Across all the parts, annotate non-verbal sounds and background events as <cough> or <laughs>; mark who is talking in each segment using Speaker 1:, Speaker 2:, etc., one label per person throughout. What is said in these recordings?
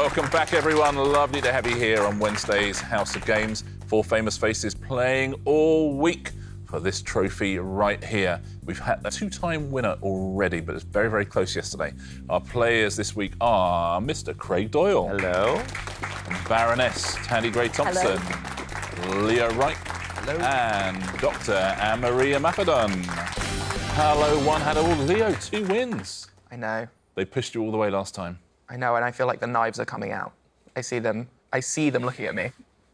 Speaker 1: Welcome back, everyone. Lovely to have you here on Wednesday's House of Games. Four famous faces playing all week for this trophy right here. We've had a two-time winner already, but it's very, very close yesterday. Our players this week are Mr. Craig Doyle.
Speaker 2: Hello.
Speaker 1: Baroness Tandy Gray Thompson. Leo Reich. Hello. And Dr. Anne-Marie Imafidon. Hello, one had all. Leo, two wins.
Speaker 3: I know.
Speaker 1: They pushed you all the way last time.
Speaker 3: I know, and I feel like the knives are coming out. I see them. I see them looking at me.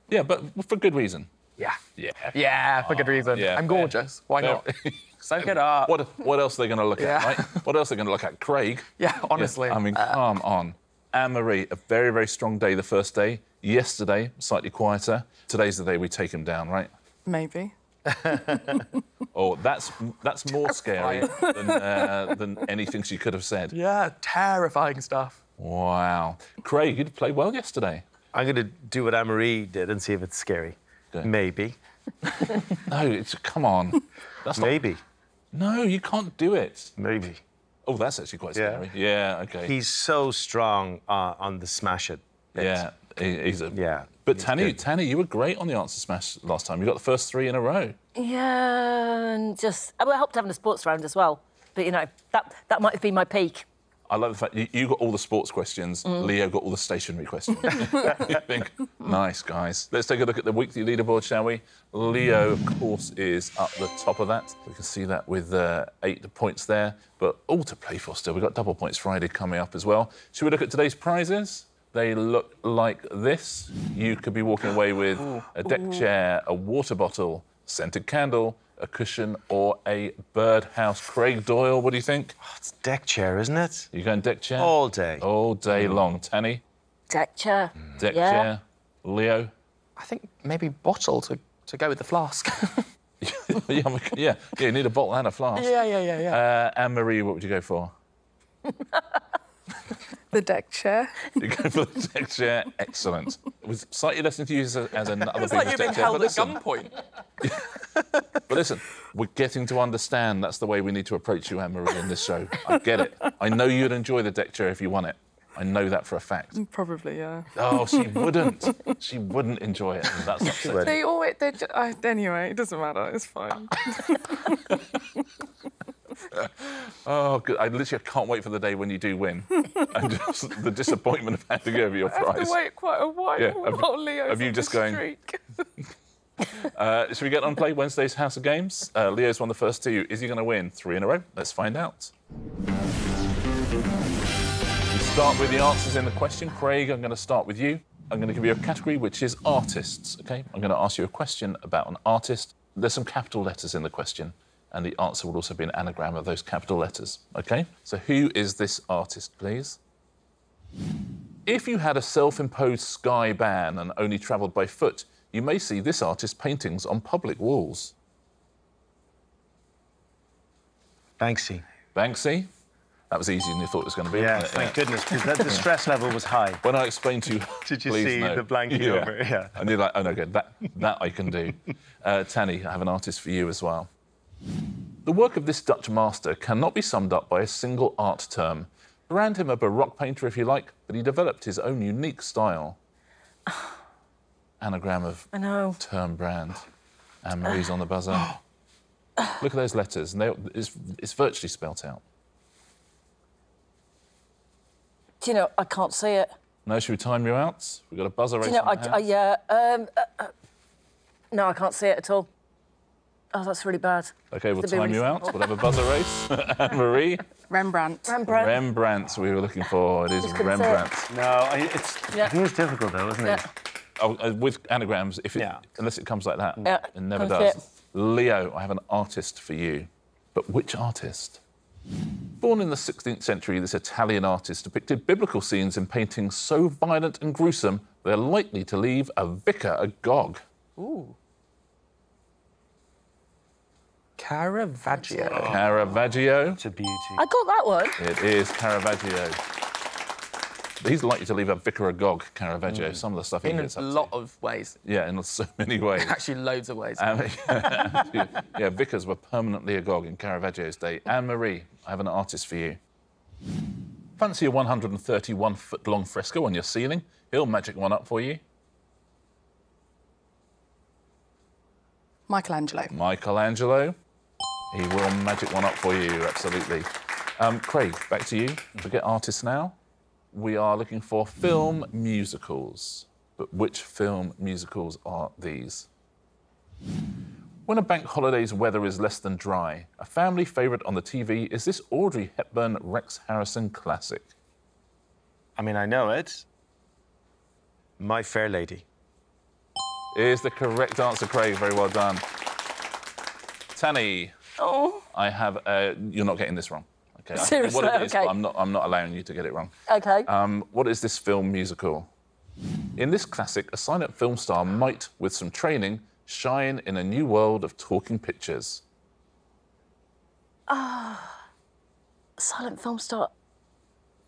Speaker 1: Yeah, but for good reason.
Speaker 3: Yeah.
Speaker 1: Yeah.
Speaker 3: Yeah, for good reason.
Speaker 1: yeah,
Speaker 3: I'm
Speaker 1: fair.
Speaker 3: gorgeous. Why
Speaker 1: Fair.
Speaker 3: not? <laughs> Soak it up.
Speaker 1: What, what else are they going to look at, right? What else are they going to look at? Craig? <laughs>
Speaker 3: Yeah, honestly.
Speaker 1: I mean, come on. Anne Marie, a very, very strong day the first day. Yesterday, slightly quieter. Today's the day we take him down, right?
Speaker 4: Maybe. <laughs>
Speaker 1: Oh, that's that's more scary than, uh, than anything she could have said.
Speaker 3: Yeah, terrifying stuff.
Speaker 1: Wow. Craig, you played well yesterday.
Speaker 2: I'm going to do what Anne-Marie did and see if it's scary.
Speaker 1: Okay.
Speaker 2: Maybe. <laughs>
Speaker 1: No, it's come on. That's not,
Speaker 2: Maybe.
Speaker 1: no, you can't do it.
Speaker 2: Maybe.
Speaker 1: Oh, that's actually quite
Speaker 2: Yeah.
Speaker 1: scary. Yeah, okay.
Speaker 2: He's so strong uh, on the smash it. bit.
Speaker 1: yeah, he- he's a
Speaker 2: Yeah,
Speaker 1: But
Speaker 2: he's Tanni.
Speaker 1: Tanni, you were great on the answer smash last time. You got the first three in a row.
Speaker 5: Yeah, and just well, it helped having a sports round as well. But you know, that that might have been my peak.
Speaker 1: I love the fact you, you got all the sports questions.
Speaker 5: Mm.
Speaker 1: Leo got all the stationary questions. <laughs> You think, nice guys. Let's take a look at the weekly leaderboard, shall we? Leo, of course, is up the top of that. We can see that with uh, eight points there, but all to play for still. We've got double points Friday coming up as well. Should we look at today's prizes? They look like this. You could be walking away with a deck chair, a water bottle, scented candle, a cushion, or a birdhouse. Craig Doyle, what do you think?
Speaker 2: It's deck chair, isn't it?
Speaker 1: You going deck chair?
Speaker 2: All day.
Speaker 1: All day long. Tanni,
Speaker 5: Deck chair.
Speaker 1: deck
Speaker 5: Yeah.
Speaker 1: chair. Leo.
Speaker 3: I think maybe bottle to, to go with the flask. <laughs> <laughs>
Speaker 1: yeah, yeah, yeah, you need a bottle and a flask.
Speaker 3: yeah, yeah, yeah, yeah.
Speaker 1: Uh, Anne Marie, what would you go for? <laughs>
Speaker 4: The deck chair.
Speaker 1: You go for the deck chair. Excellent. It was slightly less enthused as, as another
Speaker 3: it's like
Speaker 1: people's
Speaker 3: you've been
Speaker 1: deck chair.
Speaker 3: held
Speaker 1: But
Speaker 3: at
Speaker 1: listen,
Speaker 3: gunpoint. <laughs>
Speaker 1: but listen, we're getting to understand that's the way we need to approach you, Anne Marie, in this show. I get it. I know you'd enjoy the deck chair if you won it. I know that for a fact.
Speaker 4: Probably, yeah.
Speaker 1: Oh, she <laughs> wouldn't. She wouldn't enjoy it. That's upsetting.
Speaker 4: They always. They ju- uh, anyway, it doesn't matter. It's fine. <laughs>
Speaker 1: Oh, good. I literally can't wait for the day when you do win. and <laughs> just the disappointment of handing over your
Speaker 4: I have
Speaker 1: prize.
Speaker 4: to wait quite a while
Speaker 1: Yeah, have-
Speaker 4: while Leo's
Speaker 1: have you just going-
Speaker 4: streak. <laughs>
Speaker 1: Uh, should we get on play Wednesday's House of Games? Uh, Leo's won the first two. Is he going to win three in a row? Let's find out. We start with the answers in the question. Craig, I'm going to start with you. I'm going to give you a category which is artists. Okay, I'm going to ask you a question about an artist. There's some capital letters in the question, and the answer will also be an anagram of those capital letters. Okay, so who is this artist, please? If you had a self imposed sky ban and only travelled by foot, you may see this artist's paintings on public walls.
Speaker 2: Banksy.
Speaker 1: Banksy? That was easier than you thought it was going to be.
Speaker 2: Yeah, thank goodness, because the <laughs> stress level was high.
Speaker 1: When I explained to you, <laughs>
Speaker 2: Did you see
Speaker 1: no.
Speaker 2: the blanket
Speaker 1: yeah.
Speaker 2: over it? Yeah.
Speaker 1: And you're like, oh no, good. That that I can do. Uh, Tanni, I have an artist for you as well. The work of this Dutch master cannot be summed up by a single art term. Brand him a Baroque painter if you like, but he developed his own unique style. <sighs> Anagram of
Speaker 5: I know.
Speaker 1: term brand. Anne Marie's on the buzzer. <gasps> Look at those letters, and they, it's, it's virtually spelt out.
Speaker 5: Do you know? I can't see it.
Speaker 1: No, should we time you out? We've got a buzzer race.
Speaker 5: Do you know? I, I, yeah. Um, uh, uh, no, I can't see it at all. Oh, that's really bad.
Speaker 1: Okay, we'll
Speaker 5: It's a
Speaker 1: time you
Speaker 5: really
Speaker 1: out.
Speaker 5: simple.
Speaker 1: We'll have a buzzer race. Anne <laughs> Marie.
Speaker 4: Rembrandt.
Speaker 5: Rembrandt.
Speaker 1: Rembrandt, we were looking for. It is
Speaker 5: Just couldn't
Speaker 1: Rembrandt.
Speaker 2: No, I, it's,
Speaker 5: Yeah.
Speaker 2: it is difficult, though, isn't
Speaker 5: Yeah.
Speaker 2: it?
Speaker 1: Oh, uh, with anagrams, if it,
Speaker 2: Yeah.
Speaker 1: unless it comes like that,
Speaker 5: Yeah,
Speaker 1: it never
Speaker 5: can't
Speaker 1: does.
Speaker 5: fit.
Speaker 1: Leo, I have an artist for you. But which artist? Born in the 16th century, this Italian artist depicted biblical scenes in paintings so violent and gruesome they're likely to leave a vicar agog.
Speaker 3: Ooh. Caravaggio.
Speaker 1: Caravaggio.
Speaker 2: It's a beauty.
Speaker 5: I got that one.
Speaker 1: It is Caravaggio. He's likely to leave a vicar agog, Caravaggio. Some of the stuff he
Speaker 3: In
Speaker 1: gets
Speaker 3: a
Speaker 1: up to.
Speaker 3: lot of ways.
Speaker 1: Yeah, in so many ways. <laughs>
Speaker 3: Actually, loads of ways.
Speaker 1: Um, <laughs> yeah, vicars were permanently agog in Caravaggio's day. Anne Marie, I have an artist for you. Fancy a 131 foot long fresco on your ceiling? He'll magic one up for you.
Speaker 4: Michelangelo.
Speaker 1: Michelangelo. He will magic one up for you, absolutely. Um, Craig, back to you. Forget artists now. We are looking for film musicals. But which film musicals are these? When a bank holiday's weather is less than dry, a family favourite on the TV is this Audrey Hepburn Rex Harrison classic.
Speaker 2: I mean, I know it. My Fair Lady.
Speaker 1: Is the correct answer, Craig. Very well done. Tanni,
Speaker 5: Oh,
Speaker 1: I have. Uh, you're not getting this wrong. Okay. I-
Speaker 5: Seriously?
Speaker 1: What it is,
Speaker 5: Okay.
Speaker 1: I'm not. I'm not allowing you to get it wrong.
Speaker 5: okay.
Speaker 1: Um, what is this film musical? In this classic, a silent film star might, with some training, shine in a new world of talking pictures. Ah.
Speaker 5: Silent film star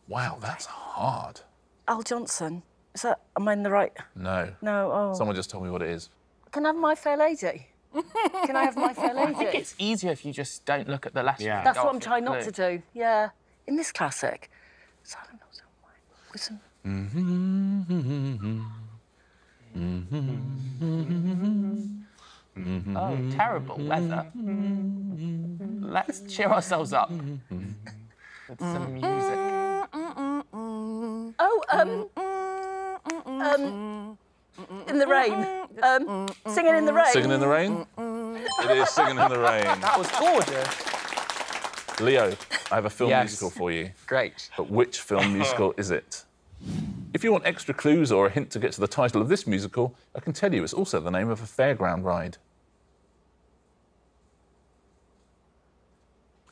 Speaker 1: Wow, that's hard.
Speaker 5: Al Jolson. Is that? Am I in the right?
Speaker 1: No.
Speaker 5: No. Oh.
Speaker 1: Someone just told me what it is.
Speaker 5: Can I have my fair lady? Can I have my fair lady? <laughs>
Speaker 3: I think it's easier if you just don't look at the letter.
Speaker 2: Yeah.
Speaker 5: That's what I'm trying not to do. Yeah. In this classic, silent film star with some.
Speaker 3: Oh, terrible weather. Let's cheer ourselves up with some music.
Speaker 5: Oh, um, um, in the rain. Um, mm, mm, singing in the mm. rain.
Speaker 1: Singing in the rain? It is Singing in the Rain. <laughs>
Speaker 3: That was gorgeous.
Speaker 1: Leo, I have a film
Speaker 3: Yes.
Speaker 1: musical for you.
Speaker 3: Great.
Speaker 1: But which film <laughs> musical is it? If you want extra clues or a hint to get to the title of this musical, I can tell you it's also the name of a fairground ride.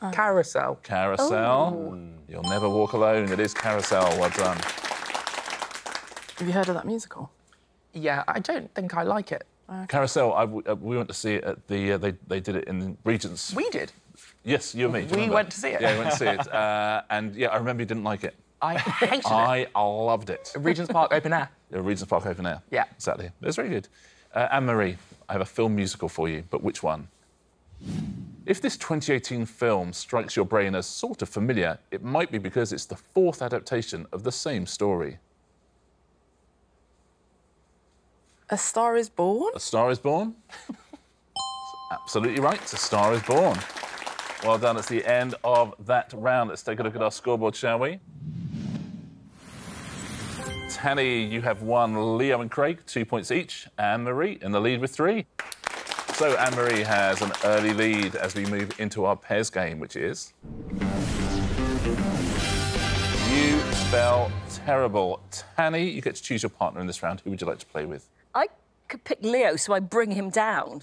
Speaker 1: Um.
Speaker 3: Carousel.
Speaker 1: Carousel. Oh. You'll never walk alone. It is Carousel. Well done.
Speaker 4: Have you heard of that musical?
Speaker 3: Yeah, I don't think I like it.
Speaker 1: Carousel. I w uh, we went to see it at the. Uh, they they did it in the Regent's.
Speaker 3: We did.
Speaker 1: yes, you and me. you
Speaker 3: we
Speaker 1: remember?
Speaker 3: went to see it.
Speaker 1: Yeah, we went to see it. Uh, and yeah, I remember you didn't like it.
Speaker 3: I hated it.
Speaker 1: I loved it.
Speaker 3: Regent's Park open air.
Speaker 1: The Regent's Park Open Air.
Speaker 3: Yeah.
Speaker 1: Exactly. It was really good. Uh, Anne Marie, I have a film musical for you, but which one? If this 2018 film strikes your brain as sort of familiar, it might be because it's the fourth adaptation of the same story.
Speaker 4: A Star is Born?
Speaker 1: A Star is Born? Absolutely right. A Star is Born. Well done. It's the end of that round. Let's take a look at our scoreboard, shall we? Tanni, you have one. Leo and Craig, two points each. Anne Marie in the lead with three. So Anne Marie has an early lead as we move into our pairs game, which is. You spell terrible. Tanni, you get to choose your partner in this round. Who would you like to play with?
Speaker 5: I could pick Leo, so I bring him down.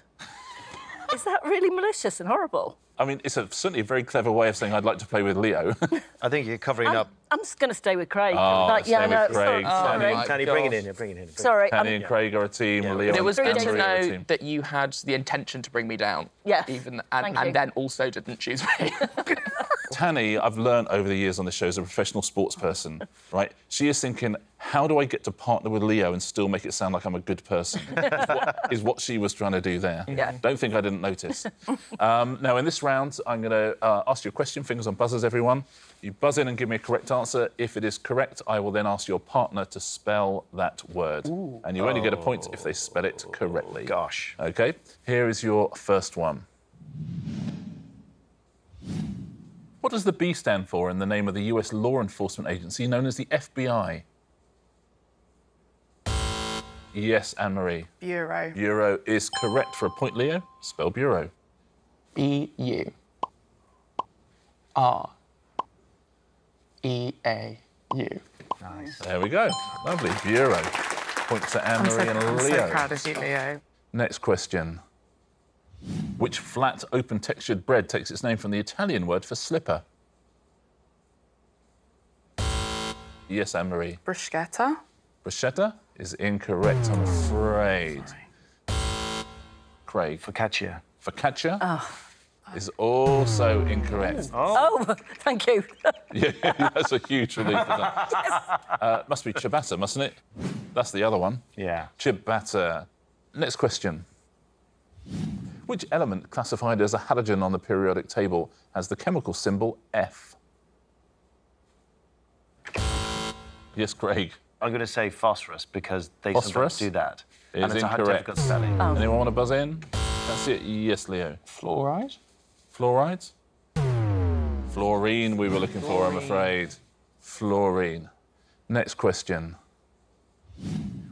Speaker 5: Is that really malicious and horrible?
Speaker 1: I mean, it's a, certainly a very clever way of saying I'd like to play with Leo. <laughs>
Speaker 2: I think you're covering
Speaker 5: I'm,
Speaker 2: up.
Speaker 5: I'm just going to stay with Craig.
Speaker 1: Ah, oh,
Speaker 5: Like, yeah,
Speaker 1: stay with
Speaker 5: no,
Speaker 1: Craig.
Speaker 5: Sorry.
Speaker 1: Oh,
Speaker 5: sorry.
Speaker 3: my
Speaker 2: Tanni, bring it in. here, Bring it in. Bring
Speaker 5: Sorry.
Speaker 1: Tanni
Speaker 5: I'm-
Speaker 1: and Craig are a team.
Speaker 2: Yeah.
Speaker 1: Leo
Speaker 3: But it was good to
Speaker 1: Marie are a
Speaker 3: know that you had the intention to bring me down.
Speaker 5: Yes,
Speaker 3: Even and,
Speaker 5: thank you.
Speaker 3: and then also didn't choose me. <laughs>
Speaker 1: Tanni, I've learned over the years on the show, is a professional sports person, <laughs> right? She is thinking, how do I get to partner with Leo and still make it sound like I'm a good person? <laughs> is, what, is what she was trying to do there.
Speaker 5: Yeah.
Speaker 1: Don't think I didn't notice. <laughs> um, now, in this round, I'm going to uh, ask you a question. Fingers on buzzers, everyone. You buzz in and give me a correct answer. If it is correct, I will then ask your partner to spell that word. And you only get a point if they spell it correctly.
Speaker 2: Gosh.
Speaker 1: Okay, here is your first one. What does the B stand for in the name of the US law enforcement agency known as the FBI? Yes, Anne Marie.
Speaker 4: Bureau.
Speaker 1: Bureau is correct for a point, Leo. Spell Bureau.
Speaker 3: B U R E A U. Nice.
Speaker 1: There we go. Lovely. Bureau. Point to Anne
Speaker 4: I'm so,
Speaker 1: Marie and
Speaker 4: I'm so proud of you, Leo.
Speaker 1: Next question. Which flat, open textured bread takes its name from the Italian word for slipper? Yes, Anne Marie.
Speaker 4: Bruschetta.
Speaker 1: Bruschetta is incorrect, I'm afraid. Craig.
Speaker 2: Focaccia.
Speaker 1: Focaccia is also incorrect.
Speaker 5: Oh, <laughs> thank you. <laughs>
Speaker 1: Yeah, that's a huge relief. isn't it? <laughs> Uh, must be ciabatta, mustn't it? That's the other one.
Speaker 2: Yeah.
Speaker 1: Ciabatta. Next question. Which element classified as a halogen on the periodic table has the chemical symbol F? Yes, Craig.
Speaker 2: I'm going to say phosphorus because they
Speaker 1: Phosphorus?
Speaker 2: sometimes do that.
Speaker 1: Is
Speaker 2: and it's a
Speaker 1: incorrect.
Speaker 2: difficult spelling. Oh.
Speaker 1: Anyone want to buzz in? That's it. Yes, Leo.
Speaker 6: Fluoride?
Speaker 1: Fluoride? Fluorine, we were looking for, I'm afraid. Fluorine. Next question.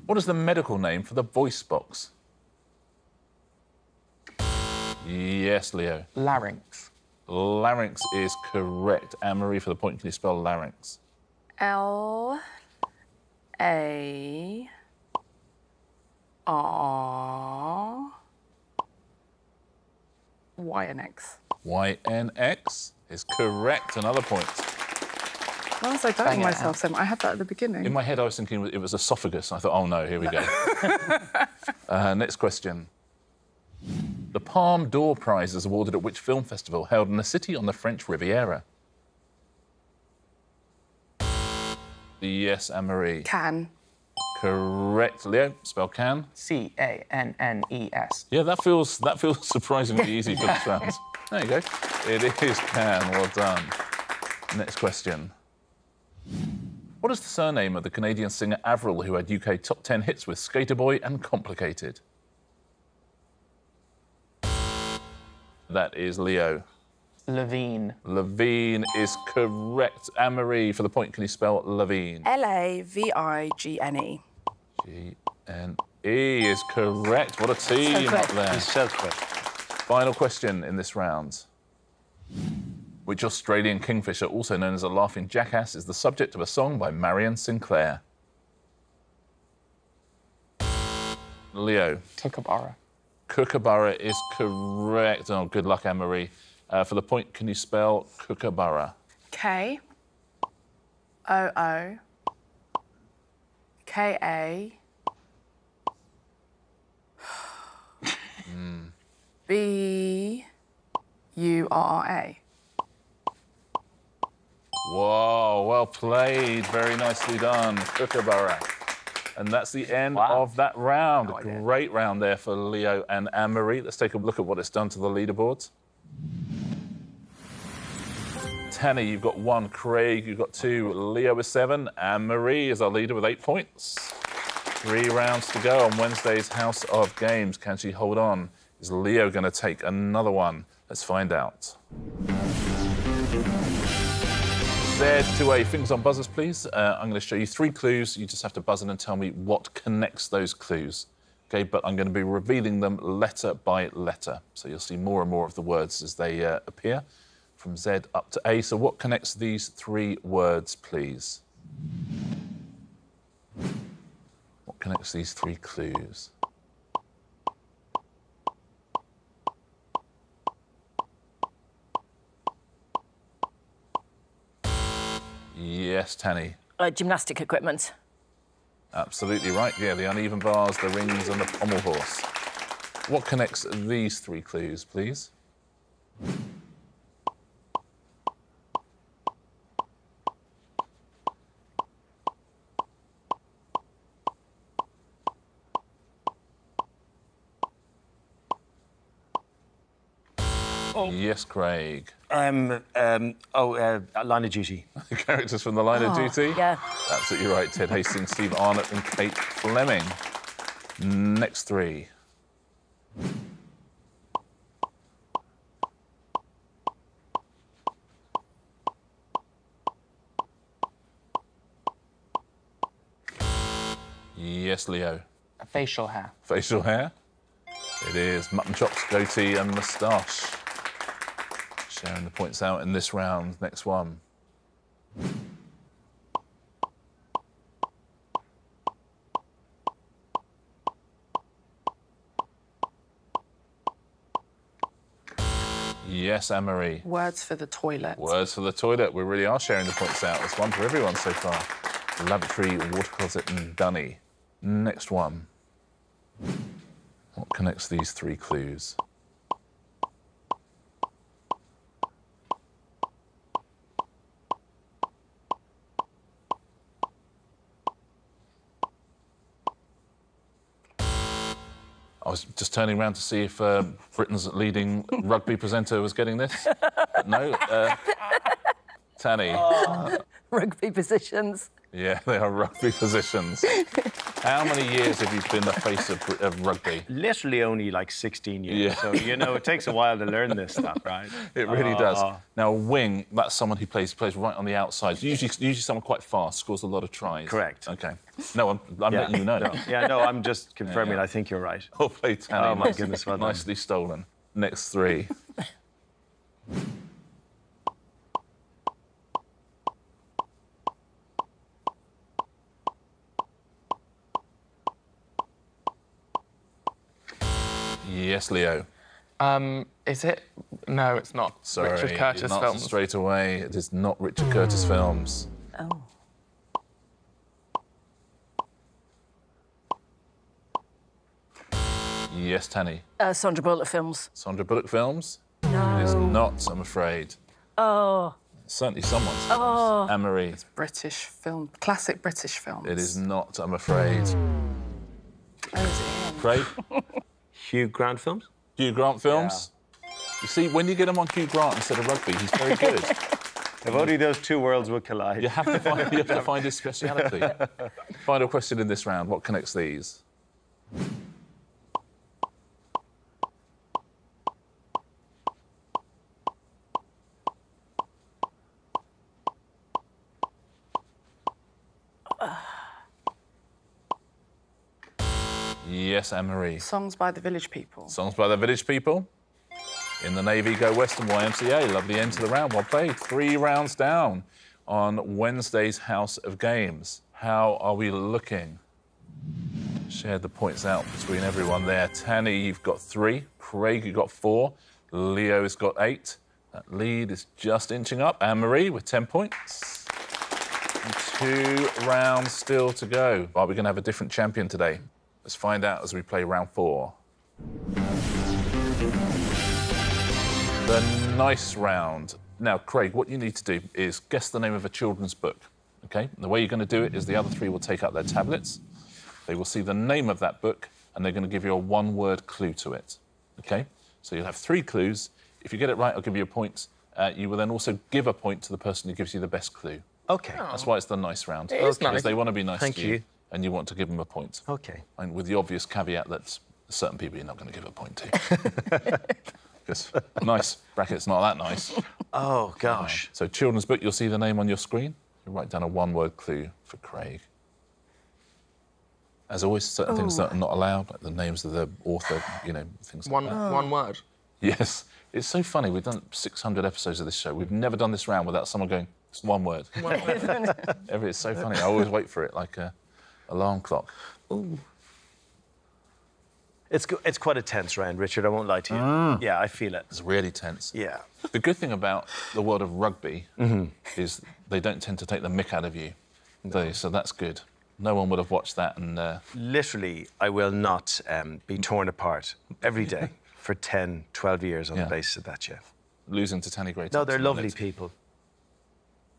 Speaker 1: What is the medical name for the voice box? Yes, Leo.
Speaker 6: Larynx.
Speaker 1: Larynx is correct. Anne Marie, for the point, can you spell larynx?
Speaker 4: L A R Y N X.
Speaker 1: Y N X is correct. Another point.
Speaker 4: Why was I doubting myself
Speaker 6: out.
Speaker 4: so much? I had that at the beginning.
Speaker 1: In my head, I was thinking it was esophagus. I thought, oh no, here we go. <laughs> uh, next question. The Palme d'Or Prize is awarded at which film festival held in a city on the French Riviera? Yes, Anne Marie.
Speaker 4: Cannes.
Speaker 1: Correct. Leo, spell Cannes.
Speaker 6: C A N N E S.
Speaker 1: Yeah, that feels that feels <laughs> surprisingly easy for the <laughs> sounds. There you go. It is Cannes. Well done. Next question. What is the surname of the Canadian singer Avril who had UK top 10 hits with Skater Boy and Complicated? That is Leo.
Speaker 6: Lavigne.
Speaker 1: Lavigne is correct. Anne Marie, for the point, can you spell Lavigne?
Speaker 4: L A V I G N E.
Speaker 1: G N E is correct. What a team
Speaker 5: quick.
Speaker 1: up there.
Speaker 2: He's so quick.
Speaker 1: Final question in this round. Which Australian kingfisher, also known as a laughing jackass, is the subject of a song by Marion Sinclair? Leo,
Speaker 6: Kookaburra.
Speaker 1: Kookaburra is correct. Oh, good luck, Anne Marie. Uh, for the point, can you spell Kookaburra?
Speaker 4: K O O K A B U R R A.
Speaker 1: Whoa, well played. Very nicely done, Kookaburra. And that's the end
Speaker 2: Wow.
Speaker 1: of that round.
Speaker 2: No.
Speaker 1: Great round there for Leo and Anne Marie. Let's take a look at what it's done to the leaderboards. Tanni, you've got one. Craig, you've got two. Leo with seven. Anne Marie is our leader with eight points. Three rounds to go on Wednesday's House of Games. Can she hold on? Is Leo going to take another one? Let's find out. Z2A, fingers on buzzers, please. Uh, I'm going to show you three clues. You just have to buzz in and tell me what connects those clues. Okay, but I'm going to be revealing them letter by letter. So you'll see more and more of the words as they uh, appear from Z up to A. So what connects these three words, please? What connects these three clues? Yes, Tanni.
Speaker 5: Uh, gymnastic equipment.
Speaker 1: Absolutely right. Yeah, the uneven bars, the rings, and the pommel horse. What connects these three clues, please? Yes, Craig.
Speaker 2: Um, um, oh, uh, Line of Duty. <laughs>
Speaker 1: Characters from the line of duty.
Speaker 5: Yeah.
Speaker 1: Absolutely right. Ted Hastings, Steve Arnott, and Kate Fleming. Next three. Yes, Leo.
Speaker 6: Facial hair.
Speaker 1: Facial hair. It is mutton chops, goatee, and moustache. Sharing the points out in this round. Next one. Yes, Anne Marie.
Speaker 4: Words for the toilet.
Speaker 1: Words for the toilet. We really are sharing the points out. It's one for everyone so far. Lavatory, water closet, and dunny. Next one. What connects these three clues? Just turning around to see if uh, Britain's leading rugby presenter was getting this. But no. Uh, Tanni. <laughs>
Speaker 5: Rugby positions.
Speaker 1: Yeah, they are rugby positions. How many years have you been the face of, of rugby?
Speaker 2: Literally only like 16 years.
Speaker 1: Yeah.
Speaker 2: So, you know, it takes a while to learn this stuff, right? <laughs>
Speaker 1: It really does.
Speaker 2: Oh.
Speaker 1: Now, a wing, that's someone who plays plays right on the outside. Usually, usually someone quite fast, scores a lot of tries.
Speaker 2: Correct.
Speaker 1: Okay. No, I'm, I'm letting you know.
Speaker 2: No. <laughs> Yeah, no, I'm just confirming.
Speaker 1: yeah.
Speaker 2: I think you're right.
Speaker 1: Well played, Tanni.
Speaker 2: Oh, my goodness, well.
Speaker 1: Nicely stolen. Next three. <laughs> yes, Leo.
Speaker 3: Um, is it? No, it's not.
Speaker 1: Sorry.
Speaker 3: Richard Curtis
Speaker 1: not
Speaker 3: films.
Speaker 1: straight away. It is not Richard Curtis films.
Speaker 5: Oh.
Speaker 1: Yes, Tanni.
Speaker 5: Uh, Sandra Bullock films.
Speaker 1: Sandra Bullock films? No. It is not, I'm afraid.
Speaker 5: Oh.
Speaker 1: Certainly someone's. Oh. Anne Marie.
Speaker 4: British film, classic British films.
Speaker 1: It is not, I'm afraid.
Speaker 4: Oh, is?
Speaker 1: Craig? <laughs>
Speaker 2: Hugh Grant films?
Speaker 1: Hugh Grant films? You see, when you get him on Hugh Grant instead of rugby, he's very good. <laughs>
Speaker 2: If only those two worlds would collide.
Speaker 1: you have to find, you have to find his speciality. <laughs> Final question in this round. What connects these? Yes, Anne Marie.
Speaker 4: Songs by the Village People.
Speaker 1: Songs by the Village People. In the Navy, go Western YMCA. Lovely end to the round. Well played. Three rounds down on Wednesday's House of Games. How are we looking? Shared the points out between everyone there. Tanni, you've got three. Craig, you've got four. Leo's got eight. That lead is just inching up. Anne Marie with 10 points. And two rounds still to go. Are we going to have a different champion today? Let's find out as we play round four. The nice round. Now, Craig, what you need to do is guess the name of a children's book. Okay? And the way you're going to do it is the other three will take out their tablets. They will see the name of that book and they're going to give you a one word clue to it. Okay? So you'll have three clues. If you get it right, I'll give you a point. Uh, you will then also give a point to the person who gives you the best clue.
Speaker 2: Okay.
Speaker 1: That's why it's the nice round.
Speaker 3: It is
Speaker 1: Because
Speaker 3: nice.
Speaker 1: they want to be nice
Speaker 2: Thank
Speaker 1: to you,
Speaker 2: you.
Speaker 1: And you want to give them a point.
Speaker 2: Okay.
Speaker 1: And with the obvious caveat that certain people you're not going to give a point to. <laughs> Because nice bracket's not that nice.
Speaker 2: Oh, gosh.
Speaker 1: So children's book, you'll see the name on your screen. You write down a one-word clue for Craig. As always, certain things that are not allowed, like the names of the author, you know, things
Speaker 3: One,
Speaker 1: like that.
Speaker 3: one word.
Speaker 1: Yes. It's so funny. We've done 600 episodes of this show. We've never done this round without someone going, it's one word. <laughs> Every, it's so funny. I always wait for it like a alarm clock.
Speaker 2: Ooh. It's, it's quite a tense round, Richard. I won't lie to you. Yeah, I feel it.
Speaker 1: It's really tense.
Speaker 2: Yeah.
Speaker 1: The good thing about the world of rugby is they don't tend to take the mick out of you. They, so that's good. No one would have watched that and uh,
Speaker 2: Literally, I will not um, be torn apart every day <laughs> for 10, 12 years on
Speaker 1: Yeah.
Speaker 2: the basis of that, Jeff.
Speaker 1: losing to Tanni Grey.
Speaker 2: No, they're lovely
Speaker 1: let's-
Speaker 2: people.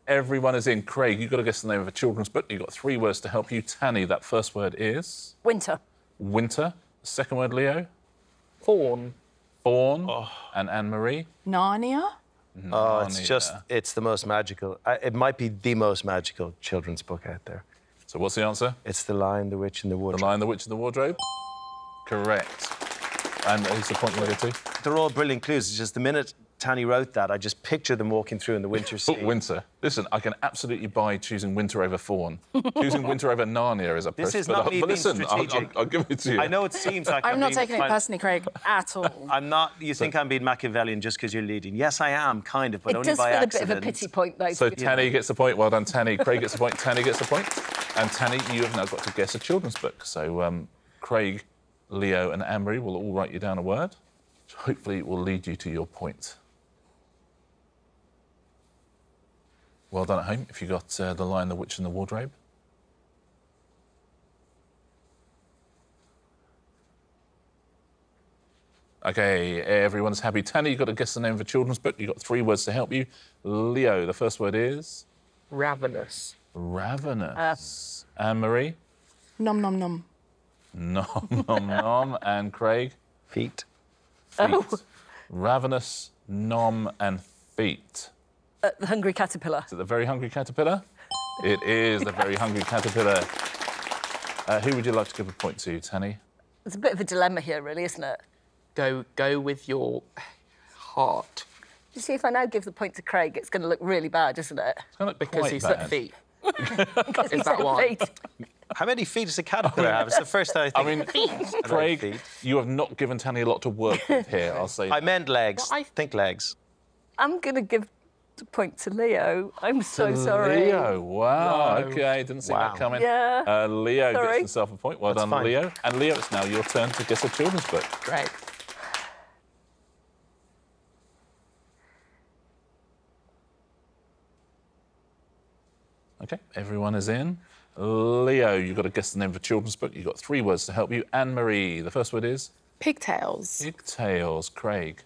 Speaker 1: Everyone is in. Craig, you've got to guess the name of a children's book. You've got three words to help you. Tanni, that first word is
Speaker 5: Winter.
Speaker 1: winter. Second word, Leo,
Speaker 3: Fawn.
Speaker 1: fawn.
Speaker 2: Oh.
Speaker 1: And Anne Marie.
Speaker 4: Narnia?
Speaker 2: Oh, it's just, it's the most magical. I, it might be the most magical children's book out there.
Speaker 1: So what's the answer?
Speaker 2: It's The Lion, the Witch, and the Wardrobe.
Speaker 1: The Lion, the Witch, and the Wardrobe. Correct. And who's the point you want to?
Speaker 2: They're all brilliant clues. It's just the minute Tanni wrote that, I just picture them walking through in the winter <laughs> sea.
Speaker 1: Winter. Listen, I can absolutely buy choosing winter over fawn. <laughs> choosing winter over Narnia is a
Speaker 2: This is not
Speaker 1: I-
Speaker 2: me
Speaker 1: but
Speaker 2: being
Speaker 1: listen, I'll, I'll,
Speaker 2: strategic.
Speaker 1: I'll give it to you.
Speaker 2: I know it seems like <laughs>
Speaker 4: I'm not
Speaker 2: being
Speaker 4: taking it personally, Craig, at all.
Speaker 2: I'm not. You think I'm being Machiavellian just because you're leading? Yes, I am, kind of, but
Speaker 5: It
Speaker 2: only
Speaker 5: does
Speaker 2: by
Speaker 5: feel a bit of a pity point, though.
Speaker 1: So
Speaker 5: to
Speaker 1: Tanni gets a point. Well done, Tanni. Craig gets a point. Tanni gets a point. And Tanni, you have now got to guess a children's book. So um, Craig, Leo, and Anne Marie will all write you down a word, which hopefully it will lead you to your point. Well done at home if you got uh, The Lion, the Witch, and the Wardrobe. Okay, everyone's happy. Tanni, you've got to guess the name of a children's book. You've got three words to help you. Leo, the first word is
Speaker 3: Ravenous.
Speaker 1: ravenous. Anne Marie,
Speaker 4: Nom nom nom.
Speaker 1: nom nom nom. And Craig,
Speaker 2: Feet.
Speaker 1: feet. Ravenous, nom, and feet.
Speaker 5: Uh, the Hungry Caterpillar.
Speaker 1: Is it the very hungry caterpillar? It is the very hungry caterpillar. Uh, who would you like to give a point to, Tanni?
Speaker 5: It's a bit of a dilemma here, really, isn't it?
Speaker 3: Go go with your heart
Speaker 5: You see, if I now give the point to Craig, it's going to look really bad, isn't it?
Speaker 1: It's gonna look
Speaker 3: because
Speaker 1: quite
Speaker 3: he's
Speaker 1: bad.
Speaker 3: at feet. <laughs>
Speaker 5: Because
Speaker 3: Is that why?
Speaker 2: How many feet does a caterpillar have? It's the first time I think.
Speaker 1: I mean, Craig,
Speaker 2: feet.
Speaker 1: you have not given Tanni a lot to work with here. I'll say.
Speaker 2: I meant legs.
Speaker 3: Well, I-
Speaker 2: think legs.
Speaker 5: I'm going to give the point to Leo. I'm so sorry.
Speaker 1: Leo, wow.
Speaker 3: No.
Speaker 1: Okay, didn't see
Speaker 2: Wow.
Speaker 1: that coming.
Speaker 5: Yeah.
Speaker 1: Uh, Leo gets himself a point. Well
Speaker 2: That's
Speaker 1: done,
Speaker 2: fine.
Speaker 1: Leo. And Leo, it's now your turn to guess a children's book.
Speaker 3: Great.
Speaker 1: Okay, everyone is in. Leo, you've got to guess the name of a children's book. You've got three words to help you. Anne Marie, the first word is
Speaker 4: Pigtails.
Speaker 1: pigtails. Craig,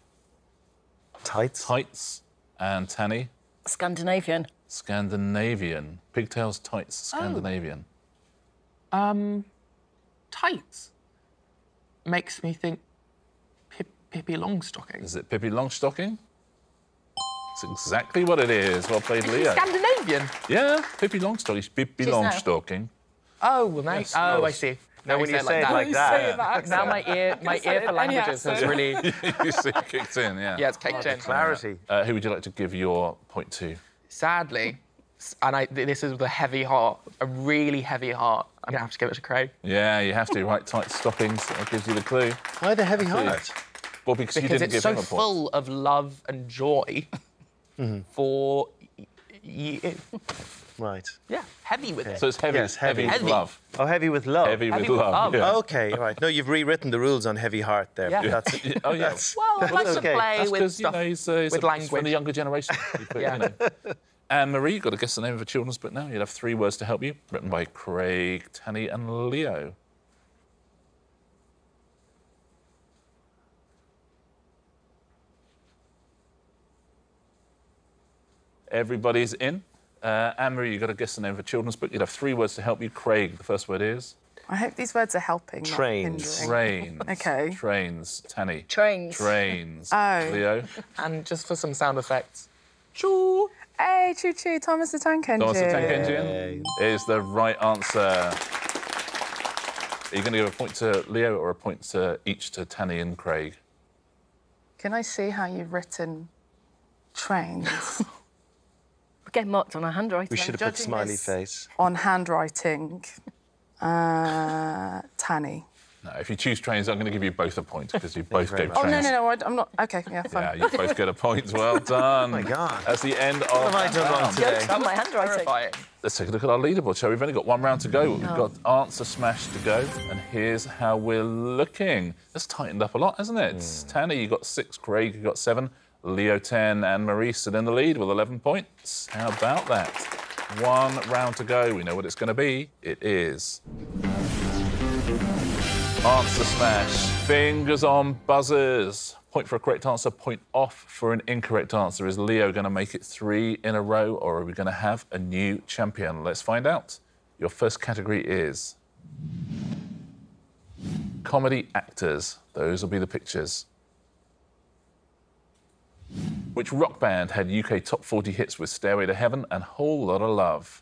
Speaker 2: Tights.
Speaker 1: tights. And Tanni,
Speaker 5: Scandinavian.
Speaker 1: Scandinavian. Pigtails, tights, Scandinavian.
Speaker 3: Um, tights makes me think Pip, Pippi Longstocking.
Speaker 1: Is it Pippi Longstocking? It's exactly what it is. Well played, Leo.
Speaker 3: Scandinavian.
Speaker 1: Yeah, Pippi Longstocking. Pippi
Speaker 5: She's now-
Speaker 1: Longstocking.
Speaker 3: Oh, well, mate.
Speaker 1: Yes,
Speaker 3: oh,
Speaker 1: no.
Speaker 3: I see.
Speaker 2: Now,
Speaker 3: Now
Speaker 2: when
Speaker 3: you
Speaker 2: you say it
Speaker 3: that.
Speaker 2: like that,
Speaker 3: now my ear, <laughs> my ear
Speaker 4: it
Speaker 3: for languages has really, <laughs>
Speaker 1: you see, it kicked in, yeah. <laughs>
Speaker 3: yeah, it's kicked in.
Speaker 2: clarity.
Speaker 1: Uh, who would you like to give your point to?
Speaker 3: Sadly, and I, this is with a heavy heart, a really heavy heart. I'm gonna have to give it to Craig
Speaker 1: Yeah, you have to, right? Tight stockings. That gives you the clue.
Speaker 2: Why the heavy heart?
Speaker 1: Well, because, you
Speaker 3: because
Speaker 1: didn't
Speaker 3: it's
Speaker 1: give
Speaker 3: so
Speaker 1: him a point.
Speaker 3: full of love and joy
Speaker 2: Mm-hmm.
Speaker 3: for y- y-
Speaker 2: Right.
Speaker 3: yeah, heavy with it.
Speaker 1: So it's heavy,
Speaker 2: Yes, heavy.
Speaker 1: heavy, with love.
Speaker 2: Oh, heavy with love.
Speaker 1: Heavy,
Speaker 3: Heavy
Speaker 1: with
Speaker 3: with
Speaker 1: love.
Speaker 3: love.
Speaker 1: yeah.
Speaker 2: Okay, right. No, you've rewritten the rules on heavy heart there.
Speaker 3: Yeah.
Speaker 2: That's, <laughs>
Speaker 1: Oh, yeah.
Speaker 3: well, I like to
Speaker 2: okay.
Speaker 3: play
Speaker 1: That's
Speaker 3: with
Speaker 1: because, you know, he's, uh, he's
Speaker 3: with
Speaker 1: a- he's from the younger generation. <laughs> You put,
Speaker 3: Yeah.
Speaker 1: you know. Anne Marie, you've got to guess the name of a children's book now. You'll have three words to help you. Written by Craig, Tanni, and Leo. Everybody's in. Uh, Anne Marie, you've got to guess the name of a children's book. You'll have three words to help you. Craig, the first word is
Speaker 4: I hope these words are helping.
Speaker 2: Trains.
Speaker 4: hindering.
Speaker 1: trains. <laughs>
Speaker 4: Okay.
Speaker 1: Trains. Tanni.
Speaker 5: Trains.
Speaker 1: Trains.
Speaker 4: Oh.
Speaker 1: Leo.
Speaker 3: and just for some sound effects. Choo.
Speaker 4: Hey, choo choo, Thomas the Tank Engine.
Speaker 1: Thomas the Tank Engine is the right answer. Are you going to give a point to Leo or a point to each to Tanni and Craig?
Speaker 4: Can I see how you've written trains <laughs>
Speaker 5: We're getting marked on our handwriting.
Speaker 2: we should have put smiley
Speaker 4: this-
Speaker 2: face.
Speaker 4: on handwriting? Uh, Tanni.
Speaker 1: No, if you choose trains, I'm going to give you both a point because <laughs> you both
Speaker 2: very
Speaker 1: gave
Speaker 2: much.
Speaker 4: Oh,
Speaker 1: trains.
Speaker 4: no, no, no, I, I'm not. Okay, yeah, fine.
Speaker 1: Yeah, you both get a point. Well done. <laughs> Oh
Speaker 2: my God.
Speaker 1: That's the end of
Speaker 2: What have I done wrong today?
Speaker 5: Jokes on my handwriting.
Speaker 3: Terrifying.
Speaker 1: Let's take a look at our leaderboard, shall we? We've only got one round to go. We've got answer smash to go, and here's how we're looking. That's tightened up a lot, hasn't it? Tanni, you got six. Craig, you got seven. Leo, ten, and Marie still in the lead with 11 points. How about that? One round to go. We know what it's going to be. It is. Answer smash. Fingers on buzzers. Point for a correct answer, point off for an incorrect answer. Is Leo going to make it three in a row, or are we going to have a new champion? Let's find out. Your first category is comedy actors. Those will be the pictures. Which rock band had UK top 40 hits with Stairway to Heaven and Whole Lot of Love?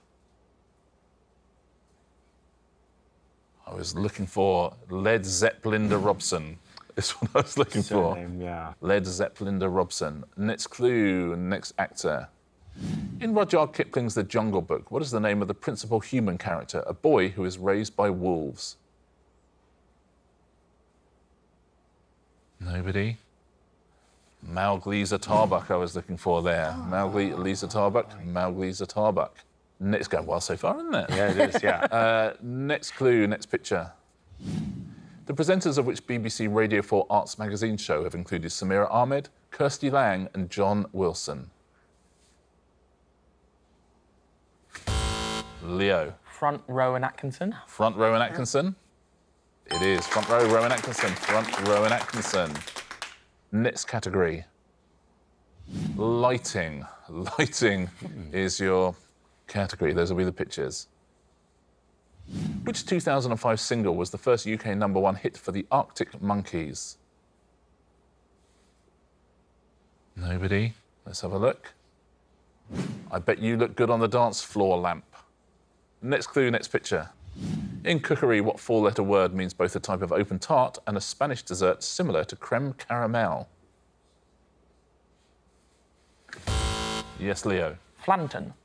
Speaker 1: I was looking for Led Zeppelin de Robson. <laughs> Is what I was looking for.
Speaker 2: Yeah.
Speaker 1: Led Zeppelin de Robson. Next clue, next actor. In Rudyard Kipling's The Jungle Book, what is the name of the principal human character, a boy who is raised by wolves? Nobody? Mowgli Tarbuck I was looking for there. Mowgli Liza Tarbuck, Mowgli Zatarbuck. It's going well so far, isn't it?
Speaker 2: Yeah, it is, yeah. <laughs>
Speaker 1: Uh, next clue, next picture. The presenters of which BBC Radio 4 Arts magazine show have included Samira Ahmed, Kirsty Lang, and John Wilson. Leo.
Speaker 3: Front Rowan Atkinson.
Speaker 1: Front Rowan Atkinson. It is. Front row, Rowan Atkinson. Front Rowan Atkinson. Next category. Lighting. Lighting hmm. is your category. Those will be the pictures. Which 2005 single was the first UK number one hit for the Arctic Monkeys? Nobody? Let's have a look. I bet you look good on the dance floor lamp. Next clue, next picture. In cookery, what four letter word means both a type of open tart and a Spanish dessert similar to creme caramel? Yes, Leo.
Speaker 6: Flanton.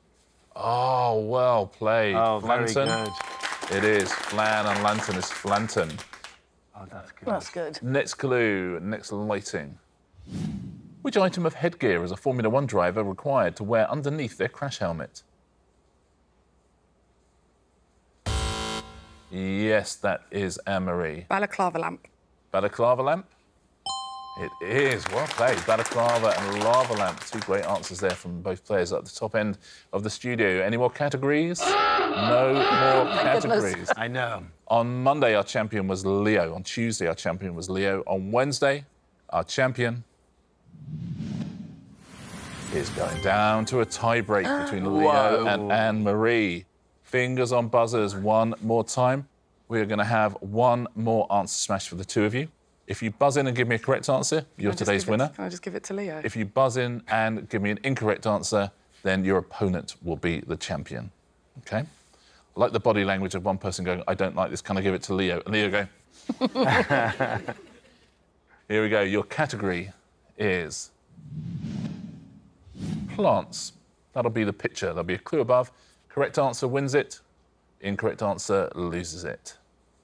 Speaker 1: Oh, well played.
Speaker 2: Oh, very
Speaker 1: Flanton.
Speaker 2: good.
Speaker 1: It is. Flan and lantern is flanton.
Speaker 2: Oh, that's good.
Speaker 5: That's good.
Speaker 1: Next clue, next lighting. Which item of headgear is a Formula One driver required to wear underneath their crash helmet? Yes, that is Anne Marie.
Speaker 4: Balaclava lamp.
Speaker 1: Balaclava lamp? It is. Well played. Balaclava and lava lamp. Two great answers there from both players at the top end of the studio. Any more categories? no more <laughs> categories.
Speaker 2: I know.
Speaker 1: On Monday, our champion was Leo. On Tuesday, our champion was Leo. On Wednesday, our champion is going down to a tiebreak between Leo <gasps> and Anne Marie. Fingers on buzzers one more time. We are going to have one more answer smash for the two of you. If you buzz in and give me a correct answer, you're
Speaker 4: Can I just
Speaker 1: today's winner.
Speaker 4: Can I just give it to Leo?
Speaker 1: If you buzz in and give me an incorrect answer, then your opponent will be the champion. Okay? I like the body language of one person going, I don't like this, can I give it to Leo? And Leo go, <laughs> Here we go. Your category is plants. That'll be the picture. There'll be a clue above. Correct answer wins it. Incorrect answer loses it.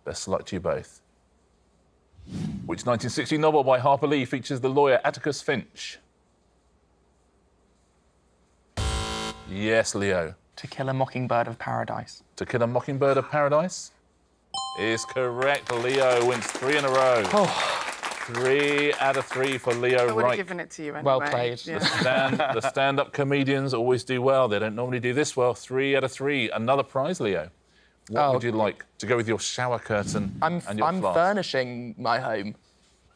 Speaker 1: Best of luck to you both. Which 1960 novel by Harper Lee features the lawyer Atticus Finch? Yes, Leo.
Speaker 6: To Kill a Mockingbird of Paradise.
Speaker 1: To Kill a Mockingbird of Paradise is correct. Leo wins three in a row. Oh. Three out of three for Leo
Speaker 4: I would have
Speaker 1: Reich.
Speaker 4: given it to you anyway.
Speaker 6: Well played.
Speaker 4: Yeah.
Speaker 1: Stand, the stand-up comedians always do well. They don't normally do this well. Three out of three. Another prize, Leo. What
Speaker 6: Oh.
Speaker 1: would you like to go with your shower curtain
Speaker 6: I'm,
Speaker 1: and your
Speaker 6: I'm
Speaker 1: flask?
Speaker 6: furnishing my home.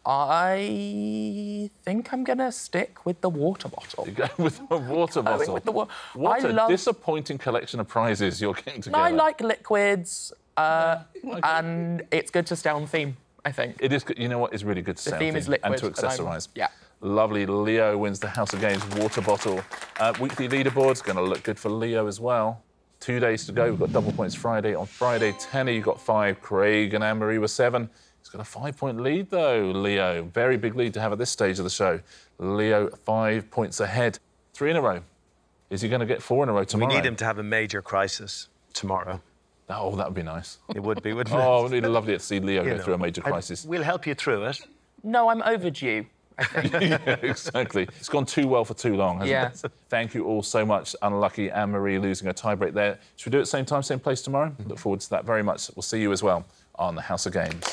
Speaker 6: I think I'm gonna stick with the water bottle.
Speaker 1: You go <laughs> with the water
Speaker 6: Going
Speaker 1: bottle.
Speaker 6: with the wa-
Speaker 1: what
Speaker 6: I
Speaker 1: a
Speaker 6: love-
Speaker 1: disappointing collection of prizes you're getting together.
Speaker 6: I like liquids, uh,
Speaker 1: okay.
Speaker 6: and it's good to stay on theme. I think.
Speaker 1: It is. good- You know what? It's really good to
Speaker 6: The
Speaker 1: say on
Speaker 6: theme is
Speaker 1: theme and to
Speaker 6: liquid, and I'm-
Speaker 1: accessorise.
Speaker 6: yeah.
Speaker 1: Lovely. Leo wins the House of Games water bottle. Uh, weekly leaderboard's going to look good for Leo as well. Two days to go. We've got double points Friday. On Friday, Tanni, you got five. Craig and Anne Marie were seven. He's got a five-point lead though, Leo. Very big lead to have at this stage of the show. Leo five points ahead. Three in a row. Is he going to get four in a row tomorrow?
Speaker 2: We need him to have a major crisis tomorrow.
Speaker 1: Oh, that would be nice.
Speaker 2: It would be, wouldn't <laughs> oh, it?
Speaker 1: Oh, it'd be lovely to see Leo
Speaker 2: You
Speaker 1: go
Speaker 2: know,
Speaker 1: through a major
Speaker 2: I-
Speaker 1: crisis.
Speaker 2: We'll help you through it.
Speaker 6: No, I'm overdue. <laughs>
Speaker 1: yeah, exactly. It's gone too well for too long, hasn't
Speaker 6: Yeah.
Speaker 1: it? Thank you all so much. Unlucky Anne Marie losing a tiebreak there. Should we do it same time, same place tomorrow? Look forward to that very much. We'll see you as well on the House of Games.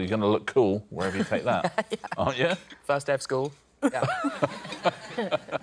Speaker 1: You're going to look cool wherever you take that, <laughs> aren't you?
Speaker 6: First day of school. Yeah. <laughs>